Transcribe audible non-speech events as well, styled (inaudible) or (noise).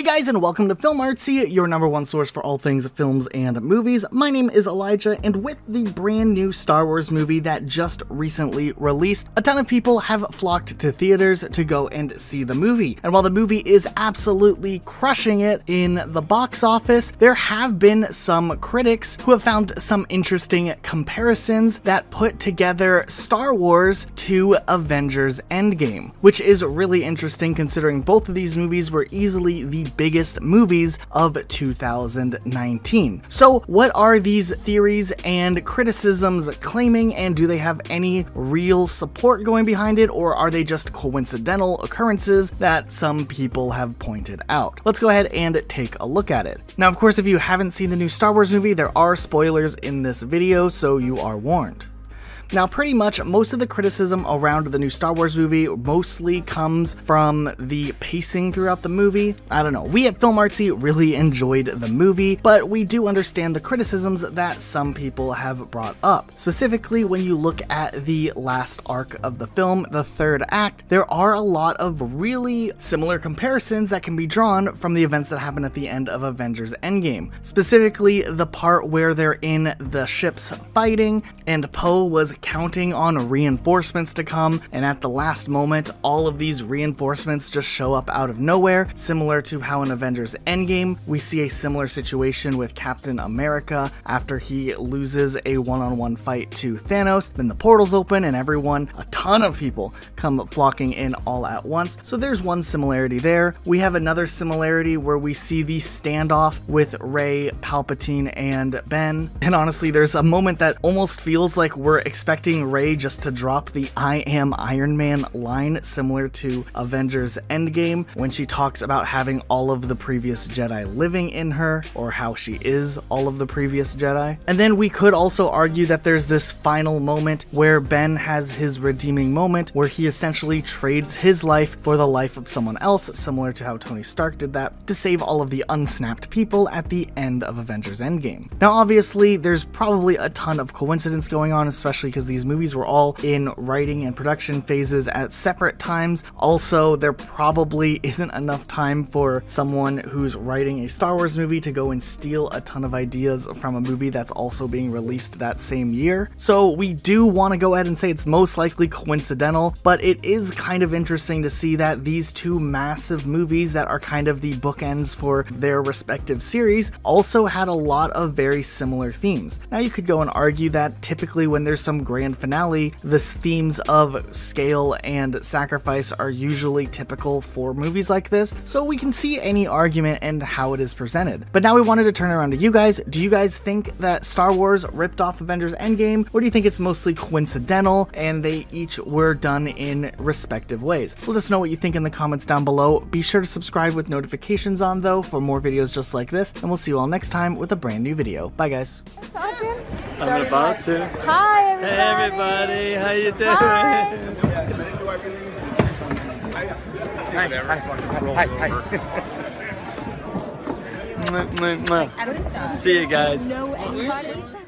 Hey guys, and welcome to Film Artsy, your number one source for all things films and movies. My name is Elijah, and with the brand new Star Wars movie that just recently released, a ton of people have flocked to theaters to go and see the movie. And while the movie is absolutely crushing it in the box office, there have been some critics who have found some interesting comparisons that put together Star Wars to Avengers Endgame, which is really interesting considering both of these movies were easily the biggest movies of 2019. So, what are these theories and criticisms claiming, and do they have any real support going behind it, or are they just coincidental occurrences that some people have pointed out? Let's go ahead and take a look at it. Now, of course, if you haven't seen the new Star Wars movie, there are spoilers in this video, so you are warned. Now, pretty much most of the criticism around the new Star Wars movie mostly comes from the pacing throughout the movie. I don't know, we at Film Artsy really enjoyed the movie, but we do understand the criticisms that some people have brought up. Specifically, when you look at the last arc of the film, the third act, there are a lot of really similar comparisons that can be drawn from the events that happen at the end of Avengers Endgame. Specifically, the part where they're in the ships fighting, and Poe was counting on reinforcements to come, and at the last moment, all of these reinforcements just show up out of nowhere, similar to how in Avengers Endgame, we see a similar situation with Captain America after he loses a one-on-one fight to Thanos, then the portals open and everyone, a ton of people, come flocking in all at once. So there's one similarity there. We have another similarity where we see the standoff with Rey, Palpatine, and Ben. And honestly, there's a moment that almost feels like we're expecting expecting Rey just to drop the I am Iron Man line similar to Avengers Endgame when she talks about having all of the previous Jedi living in her or how she is all of the previous Jedi. And then we could also argue that there's this final moment where Ben has his redeeming moment where he essentially trades his life for the life of someone else, similar to how Tony Stark did that, to save all of the unsnapped people at the end of Avengers Endgame. Now, obviously, there's probably a ton of coincidence going on, especially because because these movies were all in writing and production phases at separate times. Also, there probably (laughs) isn't enough time for someone who's writing a Star Wars movie to go and steal a ton of ideas from a movie that's also being released that same year. So we do want to go ahead and say it's most likely coincidental, but it is kind of interesting to see that these two massive movies that are kind of the bookends for their respective series also had a lot of very similar themes. Now you could go and argue that typically when there's some grand finale, the themes of scale and sacrifice are usually typical for movies like this, so we can see any argument and how it is presented. But now we wanted to turn around to you guys. Do you guys think that Star Wars ripped off Avengers Endgame, or do you think it's mostly coincidental and they each were done in respective ways? Let us know what you think in the comments down below. Be sure to subscribe with notifications on though for more videos just like this, and we'll see you all next time with a brand new video. Bye guys. I'm about to. Hi, everybody. Hey, everybody. How you doing? Hi. Hi, hi, hi, hi. Mwah, mwah, mwah. I don't See you guys. know anybody.